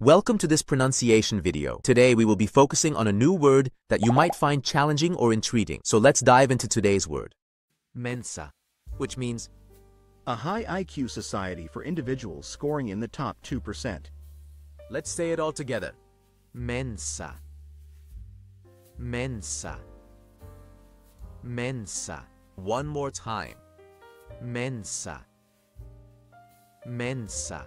Welcome to this pronunciation video. Today we will be focusing on a new word that you might find challenging or intriguing. So let's dive into today's word. Mensa, which means A high IQ society for individuals scoring in the top 2%. Let's say it all together. Mensa. Mensa. Mensa. One more time. Mensa. Mensa.